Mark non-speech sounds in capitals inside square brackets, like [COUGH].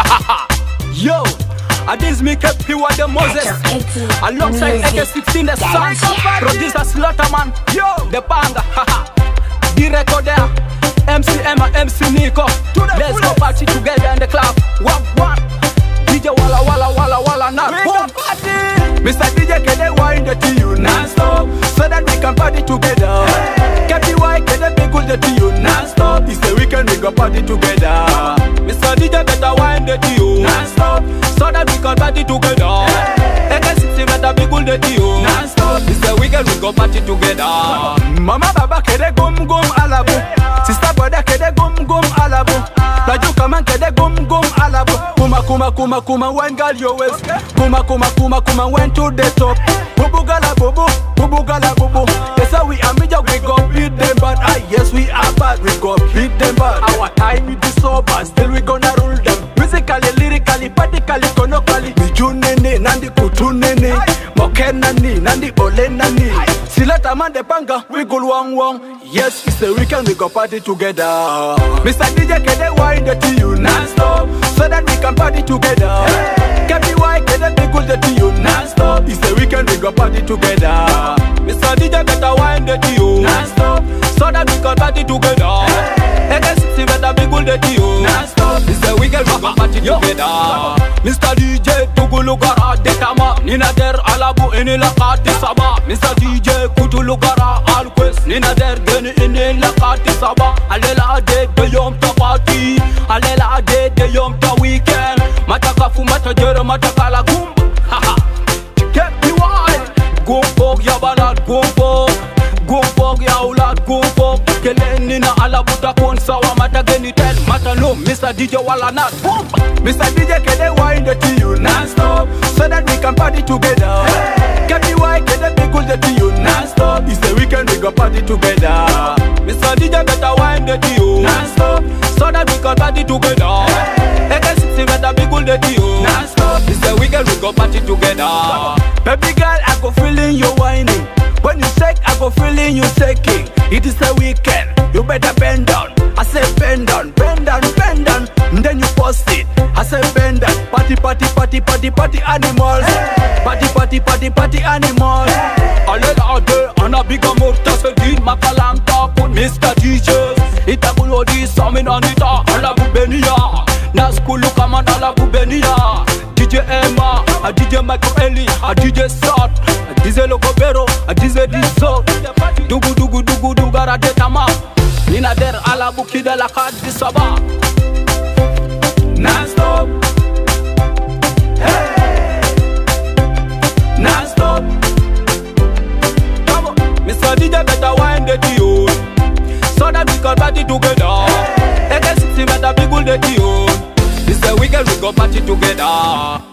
[LAUGHS] Yo, I this me kept you the Moses. Alongside AK-16 the Sons. Producer Slaughterman. Yo, the banger. [LAUGHS] the record there, MC Emma, MC Nico. Let's go party together in the club. One, one. DJ Walla Walla Walla Walla now. Boom. Mr. DJ, they wind the you non-stop So that we can party together KPY, can they be good to you non-stop It's the weekend, we go party together Mr. DJ, better wind the to non-stop. So that we can party together. AK-16 better be good to you non-stop. It's the weekend, we go party together. Mama, baba, they gum gum alabu. Sister, brother, they gum gum alabu. Laju, on, can gum gum alabu. Kuma, kuma, kuma, kuma, wine girl, your waist. Kuma, kuma, kuma, kuma, went to the top. Bubu gala bubu, bubu gala bubu. Yes, sir, we media, we go beat them Ah, yes, we are bad, we go beat them bad. Our time it is over, still we gonna rule them. Musically, lyrically, practically, conocally Biju nene, nandi kutu nene. Moke nani, nandi ole nani. Silata man de panga, we go wang wang Yes, it's the weekend, we go party together. Mr. DJ, can they wind to you non-stop? So that we can party together. KPY, can they be good got party together. Hey. Hey, this is better big will that you. It's the weekend rock party together. Mr. DJ تقول قرا دكما ننادر على بو إني لقات سبا Mr. DJ كتول قرا الكويس ننادر دن إني لقات سبا الليلة دي يوم تباتي الليلة دي يوم تا ويكند ما تقف ما تجر ما تقلق Gompok, ya balad, gompok Gompok, ya ulad, gompok Kele nina alabu ta kon sawa mata geni tel Mata no Mr. DJ wala not. Bumba Mr. DJ can they wind the to you non-stop. So that we can party together. Get me can they be good to you non-stop. It's the weekend we go party together. Mr. DJ better wind the to you non-stop. So that we can party together. AK-16 better be good to you non-stop. It's the weekend we go party together. Baby girl I go feeling you whining. When you shake I go feeling you shaking. It is the weekend you better bend down. I say bend down, bend down, bend down. And Then you post it. I say bend down. Party, party, party, party, party animals. Party, party, party, party animals. Alela ade ana biga murta Sedin makalanta put Mr. DJs Ita kulodi samin anita Ala bubenia. Na skulu kama ala bubenia. DJ Emma, a DJ Michael Ellie, a DJ Sot, a DJ Locobero, a DJ Dugu هنا دير على ابو كده لقد الصباح ناس توب ناس توب Mr. DJ better wind the tune So that we can party together hey. AK-60 better people the tune This the weekend we go party together